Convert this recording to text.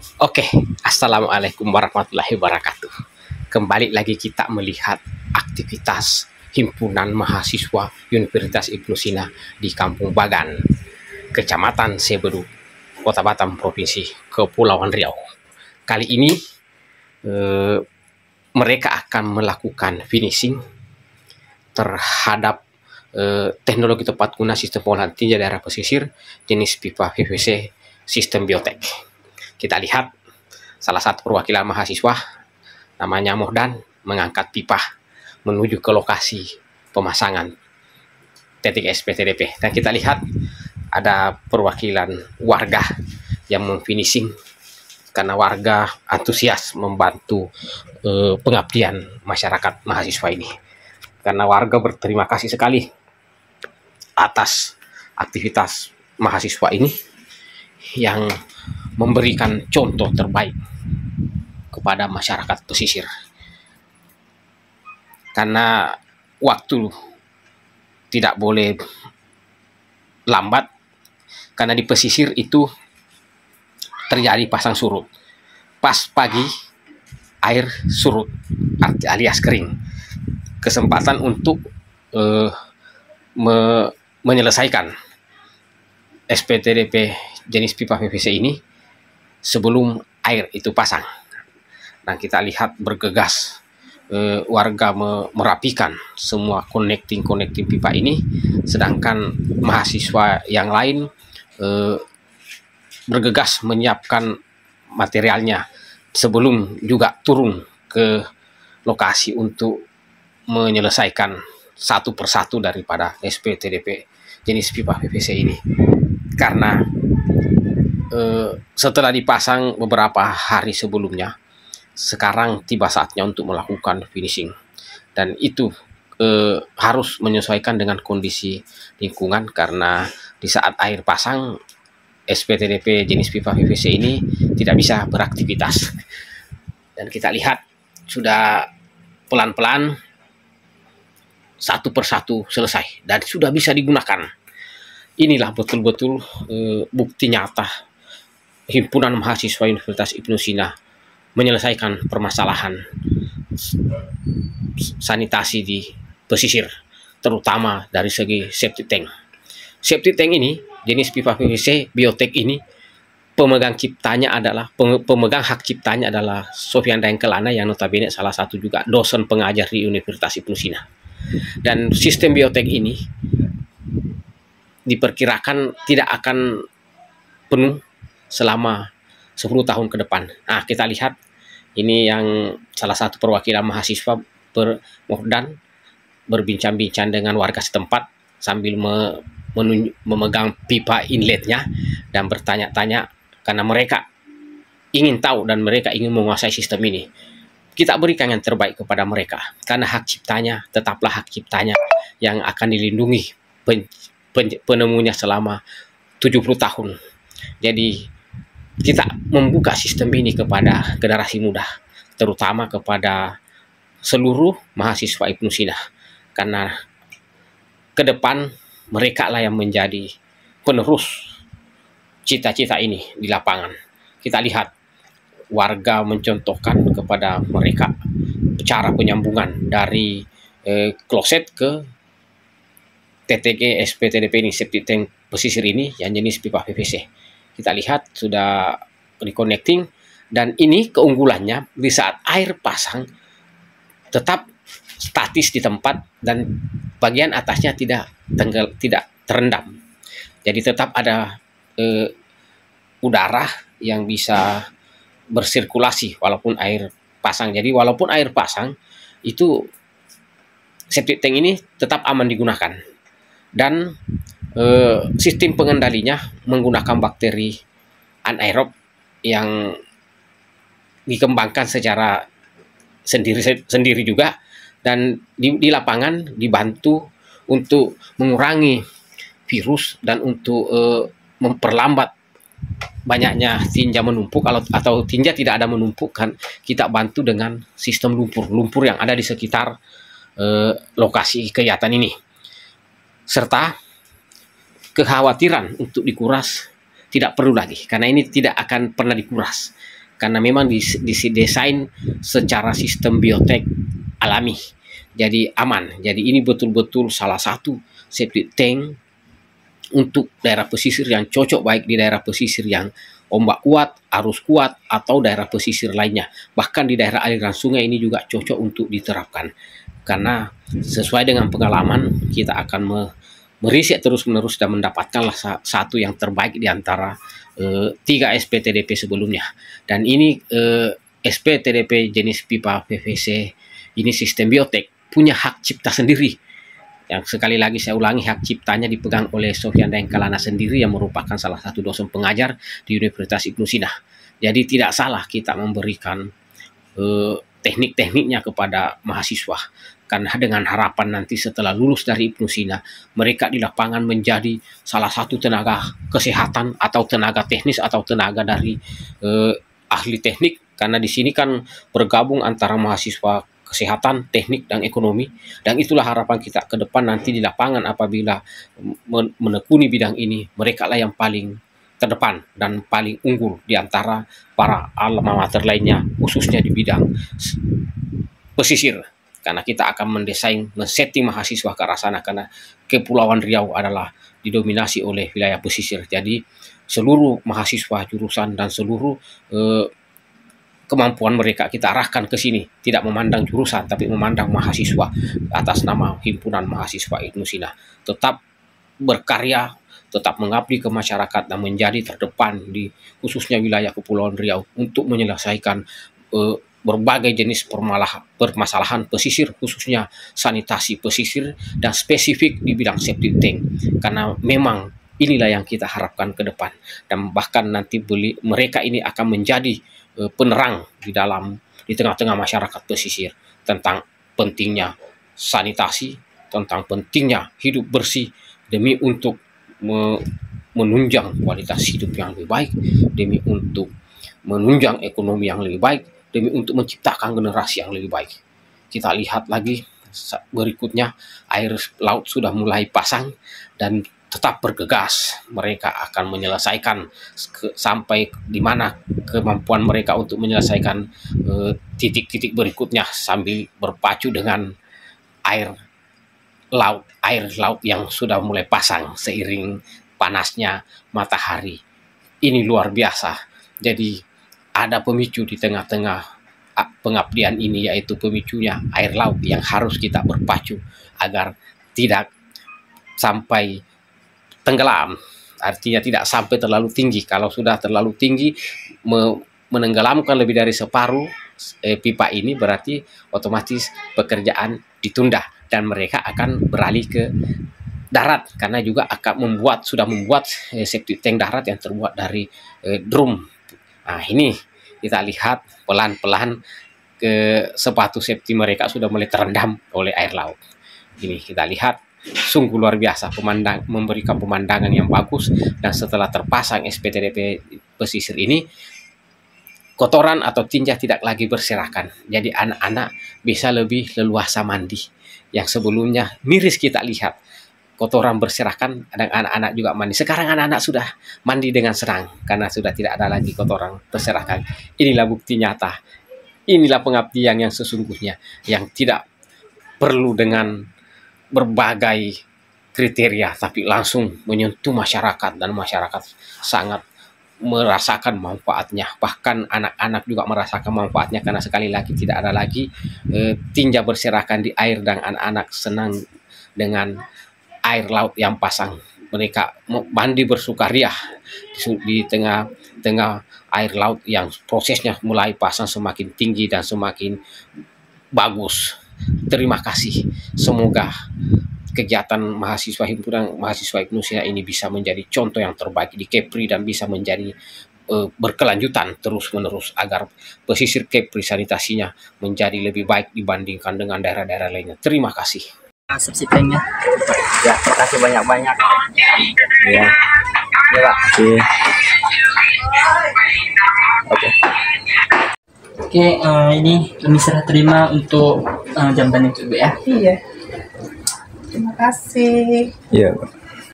Oke, Assalamualaikum warahmatullahi wabarakatuh. Kembali lagi kita melihat aktivitas Himpunan Mahasiswa Universitas Ibnu Sina di Kampung Bagan, Kecamatan Sebedu, Kota Batam, Provinsi Kepulauan Riau. Kali ini eh, mereka akan melakukan finishing terhadap eh, teknologi tepat guna sistem pengolahan tinja daerah pesisir jenis pipa PVC sistem biotek kita lihat salah satu perwakilan mahasiswa namanya Mohdan mengangkat pipa menuju ke lokasi pemasangan titik SPTDP dan kita lihat ada perwakilan warga yang memfinishing karena warga antusias membantu eh, pengabdian masyarakat mahasiswa ini. Karena warga berterima kasih sekali atas aktivitas mahasiswa ini yang memberikan contoh terbaik kepada masyarakat pesisir. Karena waktu tidak boleh lambat karena di pesisir itu terjadi pasang surut. Pas pagi air surut alias kering. Kesempatan untuk uh, me menyelesaikan SPTDP jenis pipa PVC ini sebelum air itu pasang. Nah kita lihat bergegas eh, warga me merapikan semua connecting-connecting pipa ini, sedangkan mahasiswa yang lain eh, bergegas menyiapkan materialnya sebelum juga turun ke lokasi untuk menyelesaikan satu persatu daripada SPTDP jenis pipa PVC ini karena eh, setelah dipasang beberapa hari sebelumnya, sekarang tiba saatnya untuk melakukan finishing. Dan itu eh, harus menyesuaikan dengan kondisi lingkungan karena di saat air pasang SPTDP jenis pipa PVC ini tidak bisa beraktivitas. Dan kita lihat sudah pelan-pelan satu persatu selesai dan sudah bisa digunakan. Inilah betul-betul e, bukti nyata himpunan mahasiswa Universitas Ibnu Sina menyelesaikan permasalahan sanitasi di pesisir, terutama dari segi septic tank. Septic tank ini, jenis pipa PVC biotek ini, pemegang ciptanya adalah pemegang hak ciptanya adalah Sofian Dengkelana yang notabene salah satu juga dosen pengajar di Universitas Ibnu Sina. Dan sistem biotek ini diperkirakan tidak akan penuh selama 10 tahun ke depan. Nah, kita lihat ini yang salah satu perwakilan mahasiswa ber, dan berbincang-bincang dengan warga setempat sambil me, memegang pipa inletnya dan bertanya-tanya karena mereka ingin tahu dan mereka ingin menguasai sistem ini. Kita berikan yang terbaik kepada mereka karena hak ciptanya tetaplah hak ciptanya yang akan dilindungi pen, pen, penemunya selama 70 tahun. Jadi kita membuka sistem ini kepada generasi muda, terutama kepada seluruh mahasiswa Ibnu Sina. Karena ke depan mereka lah yang menjadi penerus cita-cita ini di lapangan. Kita lihat warga mencontohkan kepada mereka cara penyambungan dari eh, kloset ke TTG SPTDP ini septic tank pesisir ini yang jenis pipa PVC kita lihat sudah reconnecting. Dan ini keunggulannya di saat air pasang tetap statis di tempat dan bagian atasnya tidak tenggal tidak terendam. Jadi tetap ada eh, udara yang bisa bersirkulasi walaupun air pasang. Jadi walaupun air pasang itu septic tank ini tetap aman digunakan. Dan eh, sistem pengendalinya menggunakan bakteri anaerob yang dikembangkan secara sendiri sendiri juga dan di, di lapangan dibantu untuk mengurangi virus dan untuk eh, memperlambat banyaknya tinja menumpuk kalau atau tinja tidak ada menumpuk kan kita bantu dengan sistem lumpur lumpur yang ada di sekitar eh, lokasi kegiatan ini. Serta kekhawatiran untuk dikuras tidak perlu lagi karena ini tidak akan pernah dikuras karena memang didesain secara sistem biotek alami jadi aman jadi ini betul-betul salah satu septic tank untuk daerah pesisir yang cocok baik di daerah pesisir yang ombak kuat, arus kuat, atau daerah pesisir lainnya. Bahkan di daerah aliran sungai ini juga cocok untuk diterapkan. Karena sesuai dengan pengalaman, kita akan me meriset terus-menerus dan mendapatkanlah satu yang terbaik di antara uh, tiga SPTDP sebelumnya. Dan ini uh, eh, SPTDP jenis pipa PVC, ini sistem biotek, punya hak cipta sendiri yang sekali lagi saya ulangi hak ciptanya dipegang oleh Sofian Dengkalana sendiri yang merupakan salah satu dosen pengajar di Universitas Ibnu Sina. Jadi tidak salah kita memberikan uh, teknik-tekniknya kepada mahasiswa karena dengan harapan nanti setelah lulus dari Ibnu Sina mereka di lapangan menjadi salah satu tenaga kesehatan atau tenaga teknis atau tenaga dari uh, ahli teknik karena di sini kan bergabung antara mahasiswa kesehatan, teknik, dan ekonomi. Dan itulah harapan kita ke depan nanti di lapangan apabila menekuni bidang ini, mereka lah yang paling terdepan dan paling unggul di antara para alma mater lainnya, khususnya di bidang pesisir. Karena kita akan mendesain, men-setting mahasiswa ke arah sana, karena Kepulauan Riau adalah didominasi oleh wilayah pesisir. Jadi seluruh mahasiswa jurusan dan seluruh eh, kemampuan mereka kita arahkan ke sini. Tidak memandang jurusan tapi memandang mahasiswa atas nama himpunan mahasiswa Ibnu Sina tetap berkarya tetap mengabdi ke masyarakat dan menjadi terdepan di khususnya wilayah Kepulauan Riau untuk menyelesaikan uh, berbagai jenis permasalahan pesisir khususnya sanitasi pesisir dan spesifik di bidang septic tank. Karena memang inilah yang kita harapkan ke depan. Dan bahkan nanti beli mereka ini akan menjadi Eh, penerang di dalam di tengah-tengah masyarakat pesisir tentang pentingnya sanitasi, tentang pentingnya hidup bersih demi untuk me menunjang kualitas hidup yang lebih baik, demi untuk menunjang ekonomi yang lebih baik, demi untuk menciptakan generasi yang lebih baik. Kita lihat lagi berikutnya air laut sudah mulai pasang dan tetap bergegas. Mereka akan menyelesaikan ke, sampai di mana kemampuan mereka untuk menyelesaikan eh, titik-titik uh, berikutnya sambil berpacu dengan air laut, air laut yang sudah mulai pasang seiring panasnya matahari. Ini luar biasa. Jadi ada pemicu di tengah-tengah pengabdian ini yaitu pemicunya air laut yang harus kita berpacu agar tidak sampai tenggelam. Artinya tidak sampai terlalu tinggi. Kalau sudah terlalu tinggi me menenggelamkan lebih dari separuh eh, pipa ini berarti otomatis pekerjaan ditunda dan mereka akan beralih ke darat. Karena juga akan membuat sudah membuat eh, septic tank darat yang terbuat dari eh, drum. Nah ini kita lihat pelan-pelan ke sepatu safety mereka sudah mulai terendam oleh air laut. Ini kita lihat sungguh luar biasa pemandang memberikan pemandangan yang bagus. Dan setelah terpasang SPTDP pesisir ini kotoran atau tinja tidak lagi berserakan. Jadi anak-anak bisa lebih leluasa mandi. Yang sebelumnya miris kita lihat kotoran berserakan dan anak-anak juga mandi. Sekarang anak-anak sudah mandi dengan senang karena sudah tidak ada lagi kotoran berserakan inilah bukti nyata. Inilah pengabdian yang sesungguhnya yang tidak perlu dengan berbagai kriteria tapi langsung menyentuh masyarakat dan masyarakat sangat merasakan manfaatnya. Bahkan anak-anak juga merasakan manfaatnya karena sekali lagi tidak ada lagi e, tinja berserakan di air dan anak-anak senang dengan air laut yang pasang mereka mandi bersukaria di, di tengah tengah air laut yang prosesnya mulai pasang semakin tinggi dan semakin bagus terima kasih. Semoga kegiatan mahasiswa himpunan mahasiswa Indonesia ini bisa menjadi contoh yang terbaik di Kepri dan bisa menjadi uh, berkelanjutan terus-menerus agar pesisir Kepri sanitasinya menjadi lebih baik dibandingkan dengan daerah-daerah lainnya. Terima kasih. Subsipengnya. Ya, terima kasih banyak-banyak. Ya. Ya, Pak. Oke. Oke. Oke, uh, ini kami serah terima untuk uh, jamban itu, Bu ya. Iya. Terima kasih. Iya, Pak.